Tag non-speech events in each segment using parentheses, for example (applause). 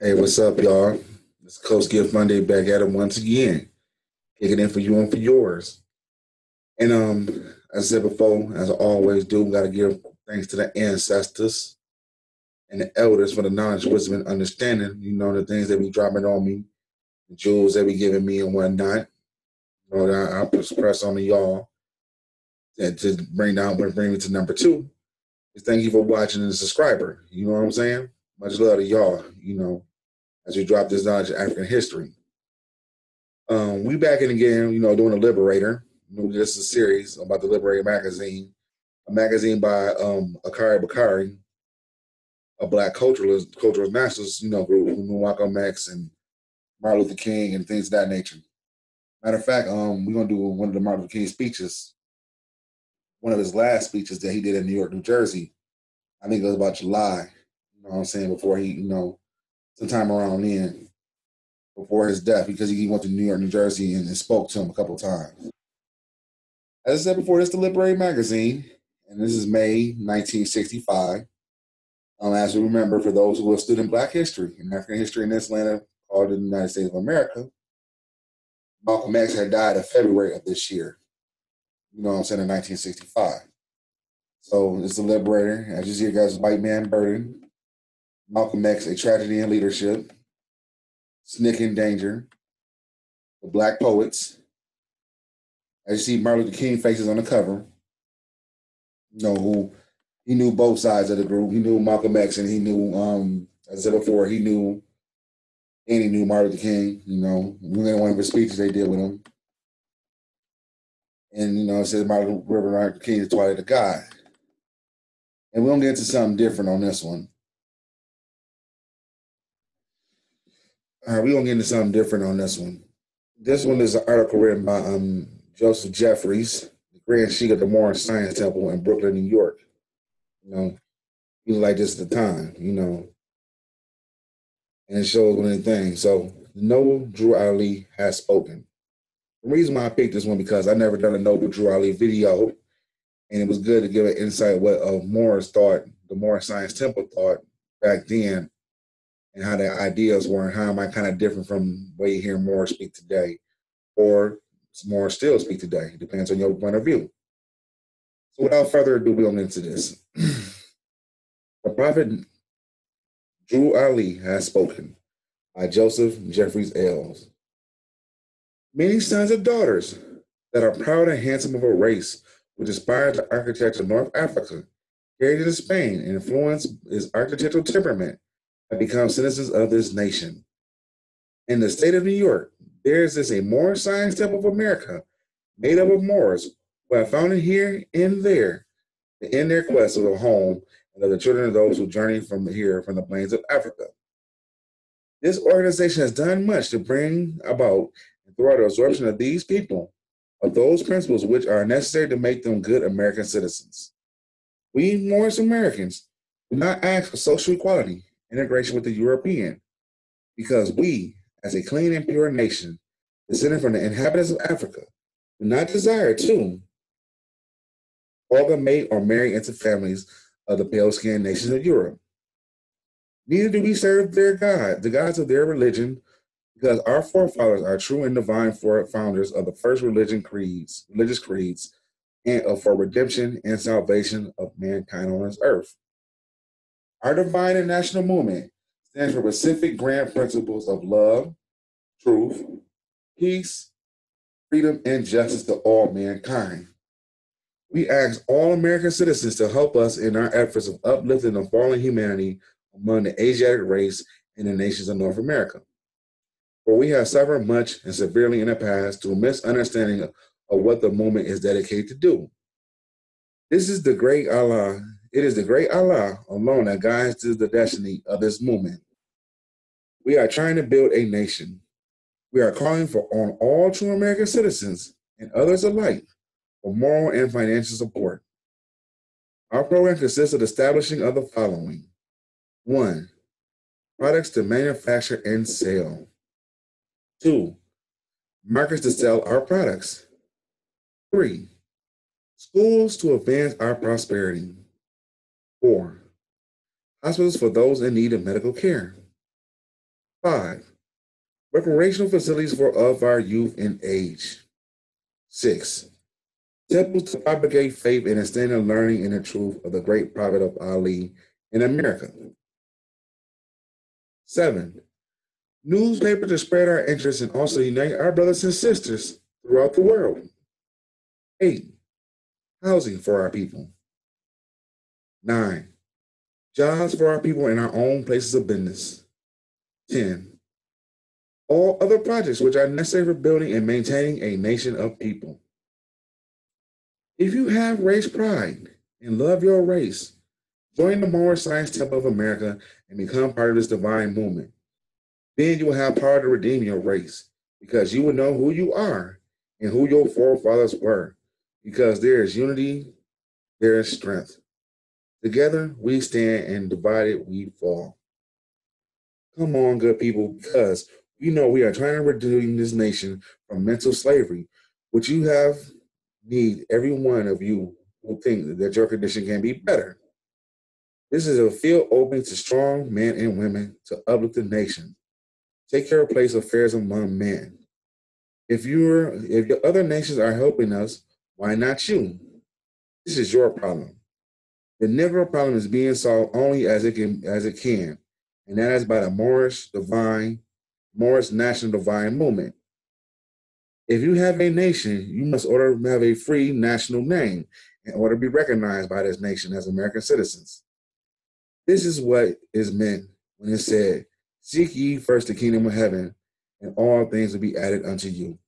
Hey, what's up, y'all? It's Coach Gift Monday back at it once again. Kicking in for you and for yours. And um, as I said before, as I always do, we gotta give thanks to the ancestors and the elders for the knowledge, wisdom, and understanding. You know, the things that be dropping on me, the jewels that be giving me and whatnot. You know, that I, I press on to y'all and to bring down, bring me to number two. Is thank you for watching and subscriber. You know what I'm saying? Much love to y'all. You know, as we drop this knowledge of African history. Um, we back in again, you know, doing the Liberator. This is a series about the Liberator magazine, a magazine by um, Akari Bakari, a black culturalist, cultural nationalist, you know, group, Malcolm X and Martin Luther King and things of that nature. Matter of fact, um, we're gonna do one of the Martin Luther King speeches, one of his last speeches that he did in New York, New Jersey. I think it was about July. You know what I'm saying? Before he, you know, sometime around then, before his death, because he went to New York, New Jersey, and, and spoke to him a couple times. As I said before, this is the Liberator magazine, and this is May 1965. Um, as we remember, for those who are student Black history and African history in this land called the United States of America, Malcolm X had died in February of this year. You know what I'm saying, in 1965. So it's the Liberator. As you see, guys, White Man Burden, Malcolm X, A Tragedy in Leadership, SNCC in Danger, The Black Poets. As you see, Martin Luther King faces on the cover. You know, who he knew both sides of the group. He knew Malcolm X and he knew, um, as I said before, he knew and he knew Martin Luther King, you know, one of his speeches they did with him. And, you know, it says Martin Reverend Luther King, the twilight of God. And we're to get into something different on this one. All right, we're to get into something different on this one. This one is an article written by um, Joseph Jeffries, the Grand Sheik of the Moorish Science Temple in Brooklyn, New York. You know, he was like this at the time, you know. And it shows one of things. So Noble Drew Ali has spoken. The reason why I picked this one because I never done a Noble Drew Ali video, and it was good to give an insight what uh, Moorish thought, the Moorish Science Temple thought back then, and how their ideas were, and how am I kind of different from way you hear Moorish speak today, or Moorish still speak today. It depends on your point of view. So without further ado, we'll get into this. (clears throat) the Prophet Drew Ali has spoken by Joseph Jeffries El. Many sons and daughters that are proud and handsome of a race which inspired the architect of North Africa, carried into Spain, and influenced his architectural temperament, have become citizens of this nation. In the state of New York, there exists a Moorish Science Temple of America made up of Moors who have found it here and there to end their quest of a home and of the children of those who journey from here from the plains of Africa. This organization has done much to bring about and throughout the absorption of these people of those principles which are necessary to make them good American citizens. We Moorish Americans do not ask for social equality, integration with the European, because we, as a clean and pure nation, descended from the inhabitants of Africa, do not desire to amalgamate or marry into families of the pale skinned nations of Europe. Neither do we serve their God, the gods of their religion, because our forefathers are true and divine founders of the first religion creeds, religious creeds, and for redemption and salvation of mankind on this earth. Our divine and national movement stands for specific grand principles of love, truth, peace, freedom, and justice to all mankind. We ask all American citizens to help us in our efforts of uplifting the fallen humanity among the Asiatic race and the nations of North America. For we have suffered much and severely in the past a misunderstanding of what the movement is dedicated to do. This is the great Allah. It is the great Allah alone that guides the destiny of this movement. We are trying to build a nation. We are calling for on all true American citizens and others alike for moral and financial support. Our program consists of establishing of the following. One, products to manufacture and sell. Two, markets to sell our products. Three, schools to advance our prosperity. Four, hospitals for those in need of medical care. Five, recreational facilities for of our youth and age. Six, temples to propagate faith and extend the learning and the truth of the great prophet of Ali in America. Seven, newspapers to spread our interests and also unite our brothers and sisters throughout the world. Eight, housing for our people. Nine, jobs for our people in our own places of business. 10. All other projects which are necessary for building and maintaining a nation of people. If you have race pride and love your race, join the Moorish Science Temple of America and become part of this divine movement. Then you will have power to redeem your race because you will know who you are and who your forefathers were because there is unity, there is strength. Together we stand and divided we fall. Come on, good people, because we know we are trying to redeem this nation from mental slavery, which you have need every one of you who think that your condition can be better. This is a field open to strong men and women to uplift the nation. Take care of place affairs among men. If you're if your other nations are helping us, why not you? This is your problem. The Negro problem is being solved only as it can as it can, and that is by the Moorish divine, Moorish national divine movement. If you have a nation, you must order have a free national name in order to be recognized by this nation as American citizens. This is what is meant when it said, Seek ye first the kingdom of heaven, and all things will be added unto you.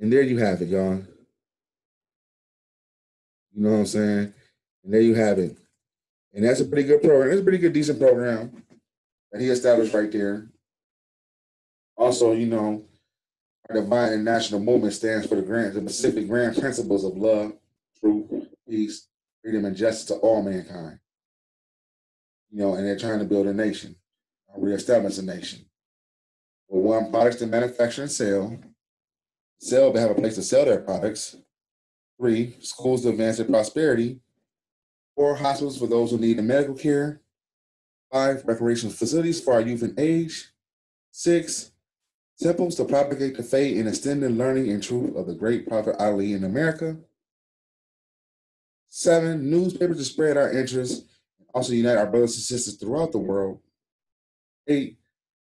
And there you have it, y'all. You know what I'm saying? And there you have it. And that's a pretty good program. It's a pretty good, decent program that he established right there. Also, you know, our divine and national movement stands for the grand, the Pacific grand principles of love, truth, peace, freedom, and justice to all mankind. You know, and they're trying to build a nation, uh, reestablish a nation. With one products to manufacture and sell, sell, they have a place to sell their products. Three, schools to advance their prosperity. Four, hospitals for those who need medical care. Five, recreational facilities for our youth and age. Six, temples to propagate the faith and extend the learning and truth of the great prophet Ali in America. Seven, newspapers to spread our interests and also unite our brothers and sisters throughout the world. Eight,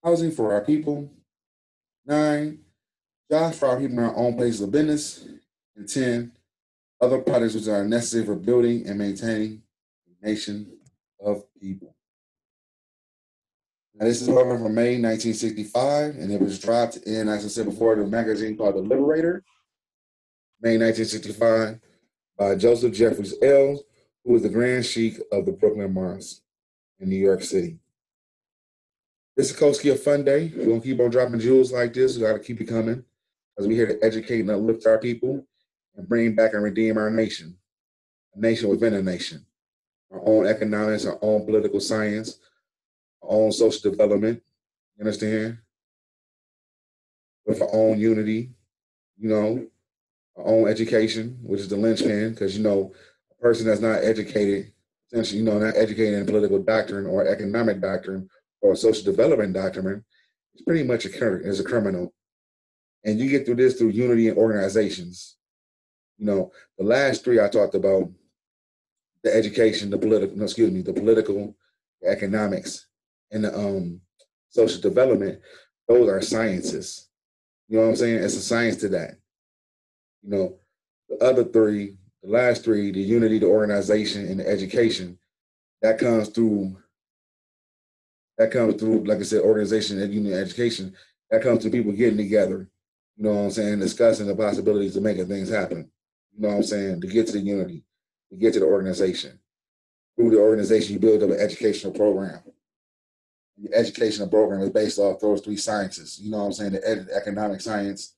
housing for our people. Nine, jobs for our people in our own places of business. And 10, other products which are necessary for building and maintaining a nation of people. Now, this is over from May 1965, and it was dropped in, as I said before, the magazine called The Liberator, May 1965, by Joseph Jeffries El, who was the Grand Sheik of the Brooklyn Mosque in New York City. This is Koski a fun day. We're gonna keep on dropping jewels like this. We gotta keep it coming because we're here to educate and uplift our people and bring back and redeem our nation, a nation within a nation, our own economics, our own political science, our own social development. You understand? With our own unity, you know, our own education, which is the linchpin, because you know, a person that's not educated, essentially, you know, not educated in political doctrine or economic doctrine or social development doctrine, is pretty much a is a criminal. And you get through this through unity and organizations. You know, the last three I talked about, the education, the political, no, excuse me, the political, the economics, and the um, social development, those are sciences. You know what I'm saying? It's a science to that. You know, the other three, the last three, the unity, the organization, and the education, that comes through. That comes through, like I said, organization and unity education. That comes through people getting together. You know what I'm saying? Discussing the possibilities of making things happen. You know what I'm saying? To get to the unity, to get to the organization. Through the organization, you build up an educational program. The educational program is based off those three sciences. You know what I'm saying? The ed- economic science,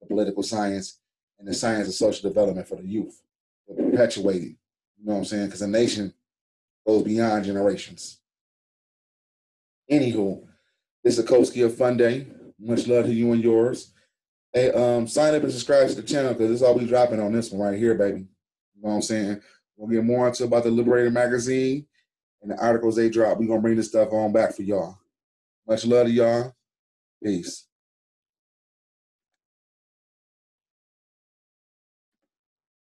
the political science, and the science of social development for the youth. They're perpetuating. You know what I'm saying? Because a nation goes beyond generations. Anywho, this is a Koski of Fun Day. Much love to you and yours. Hey, um, sign up and subscribe to the channel because this all we dropping on this one right here, baby. You know what I'm saying? We'll get more into about the Liberator magazine and the articles they drop. We're gonna bring this stuff on back for y'all. Much love to y'all. Peace.